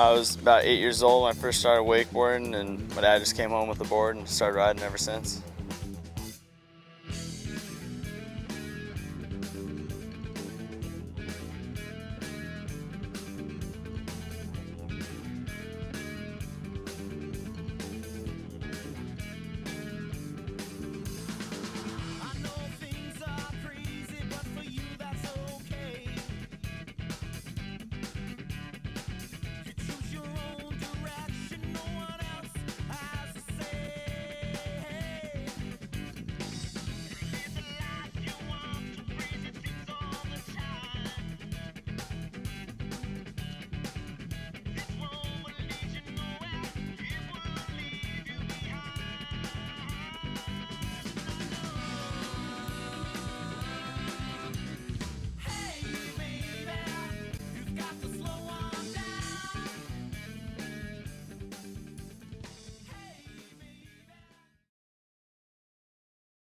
I was about eight years old when I first started wakeboarding, and my dad just came home with the board and started riding ever since.